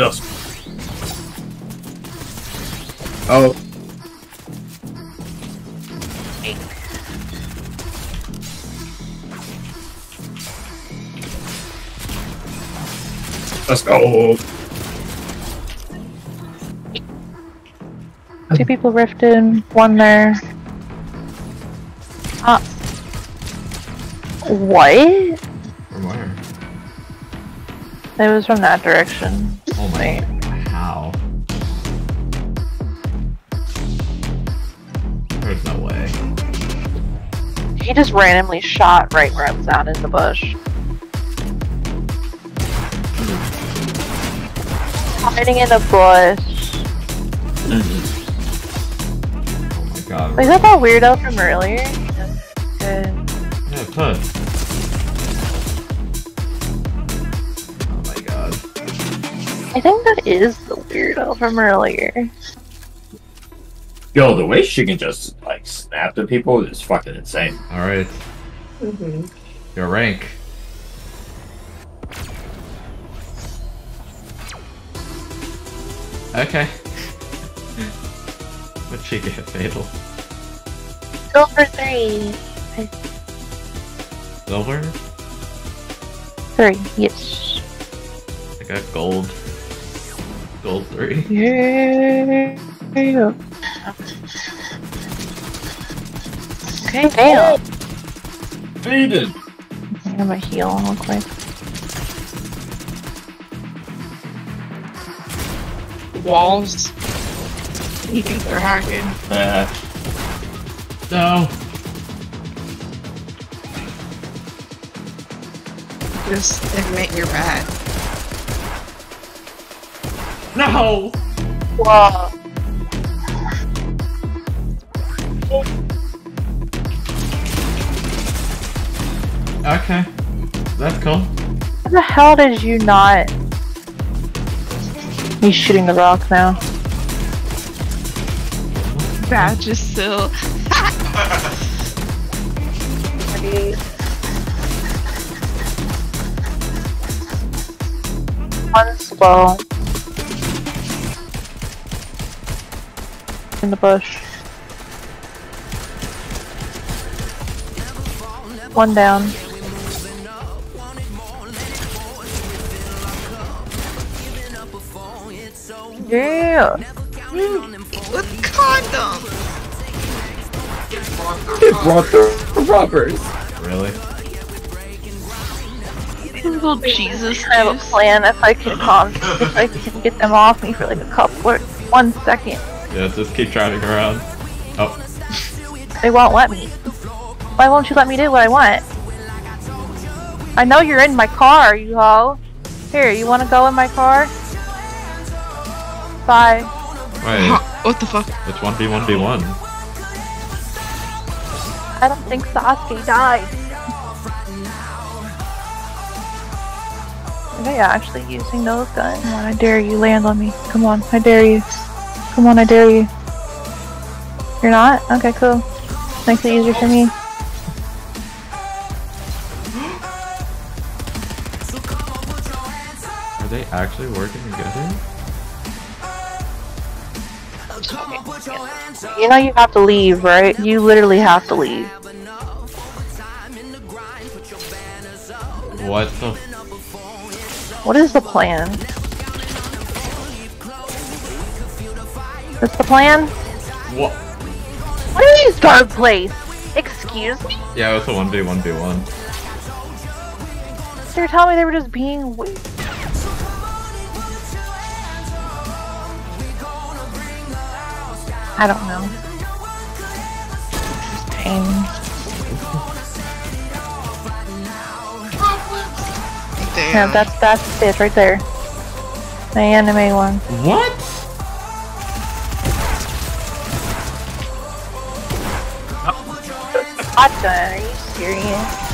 Just. Oh. Let's go. Two people rifted, one there. Uh. What? From where? It was from that direction. He just randomly shot right where I was out in the bush. Hiding in the bush. Oh god. Wait, is that that weirdo from earlier? Yeah. Oh my god. I think that is the weirdo from earlier. Yo, the way she can just like snap to people is fucking insane. Alright. Mm-hmm. Your rank. Okay. What'd she get, Fatal? Silver three. Silver? Three, yes. I got gold. Gold 3. Yeah. Okay, damn. Aiden! I'm gonna heal real quick. Walls. You think they're hacking? Uh, No! Just admit you're bad. No! Whoa. Okay. That's cool. How the hell did you not? He's shooting the rock now. Badge is still. One slow. In the bush. One down. Yeah. With condom! they brought the rubbers. Really? Little Jesus I have a plan if I can calm, if I can get them off me for like a couple or one second. Yeah, just keep driving around. Oh, They won't let me. Why won't you let me do what I want? I know you're in my car, you hoe. Here, you want to go in my car? Bye. wait. What the fuck? It's 1v1v1. I don't think Sasuke died. Are they actually using those guns? Come on, I dare you, land on me. Come on, I dare you. Come on, I dare you. You're not? Okay, cool. Makes it easier for me. Are they actually working together? You know you have to leave, right? You literally have to leave. What the? What is the plan? What's the plan? What? What do you third place? Excuse me? Yeah, it's a 1v1v1. So you're telling me they were just being I don't know. Just pain. Yeah, that's that's it right there. The anime one. What? Hot are you serious?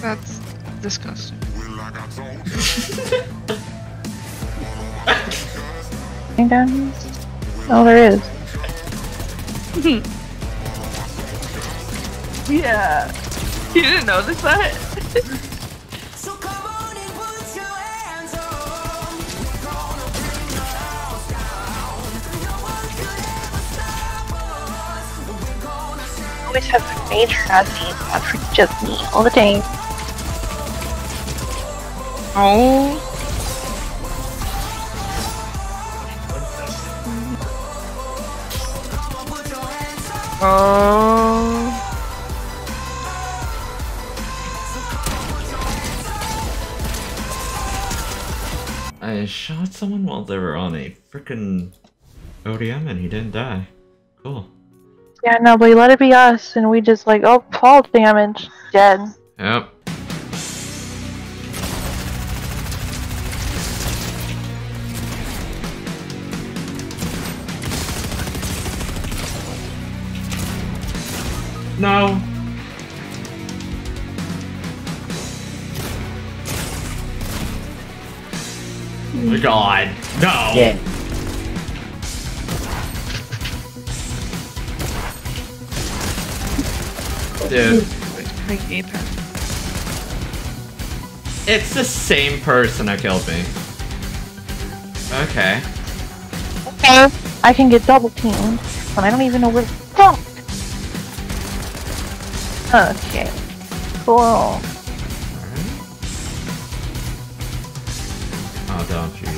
That's Disgusting. Anything down here? Oh, there is. yeah. You didn't notice that? always have a major tragedy that for just me all the time. Oh. Oh. I shot someone while they were on a freaking ODM and he didn't die. Cool. Yeah, no, but you let it be us, and we just like, oh, fall damage, dead. Yep. No. Oh my god. No. Yeah. Dude. Like Apex. It's the same person that killed me. Okay. Okay. I can get double teamed, but I don't even know where the fuck. Okay. Cool. Alright. Oh, don't you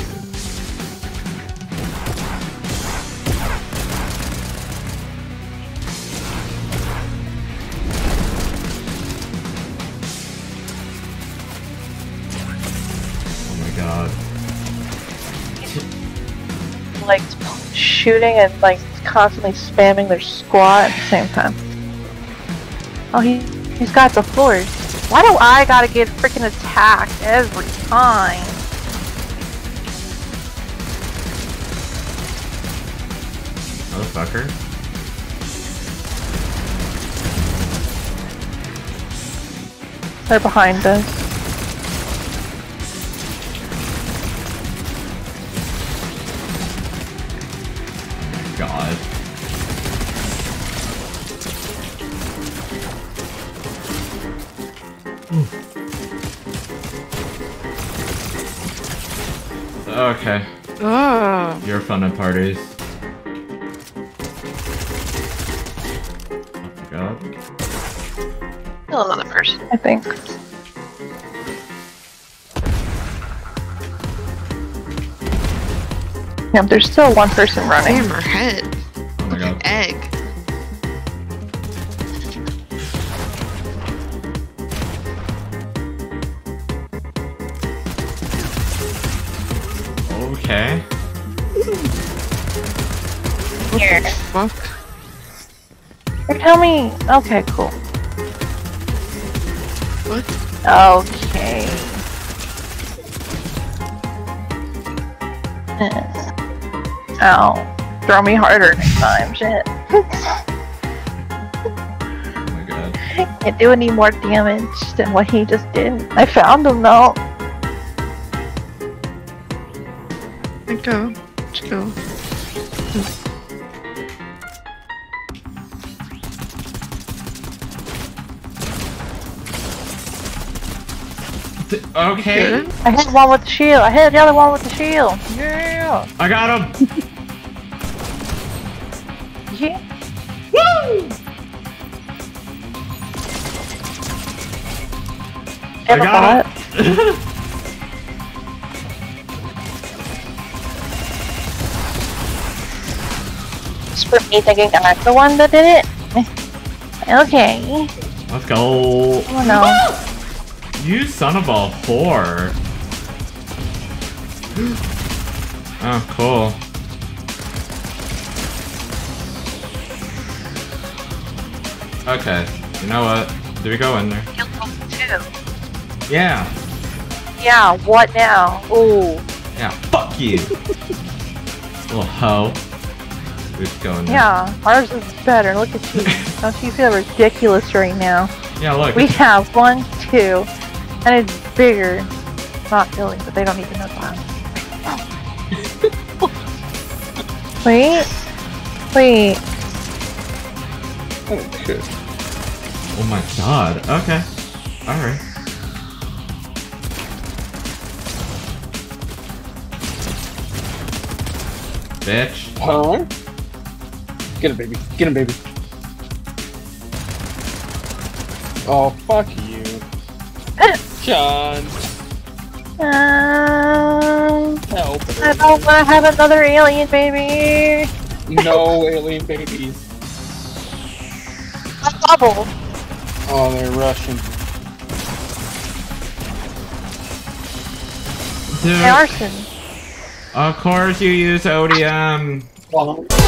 shooting and like constantly spamming their squat at the same time. Oh, he he's got the floors. Why do I gotta get freaking attacked every time? Motherfucker. They're behind us. Okay, Oh. you're fun at parties. Oh my god. Kill another person, I think. Yeah, there's still one person running. Damn her head. Tell me. Okay, cool. What? Okay. Ow. Oh, throw me harder next time, shit. Oh my god. Can't do any more damage than what he just did. I found him though. Let Go. Just go. Okay. I hit one with the shield. I hit the other one with the shield. Yeah. I got him. Yeah. Woo! I got him. Just for me thinking I'm the one that did it. Okay. Let's go. Oh no. You son of a whore. Oh, cool. Okay, you know what? Do we go in there? Kill two. Yeah. Yeah, what now? Ooh. Yeah, fuck you. Little hoe. We just go in there. Yeah, ours is better. Look at you. Don't you feel ridiculous right now? Yeah, look. We have one, two, And it's bigger. Not really, but they don't need to know that. Wait. Wait. Oh shit. Oh my god. Okay. Alright. Bitch. Huh? Get him, baby. Get him, baby. Oh, fuck you. John, Um, help. I don't want to have another alien baby. No alien babies. A bubble. Oh, they're rushing. Dude, Hey, arson. of course you use ODM. I'm loving this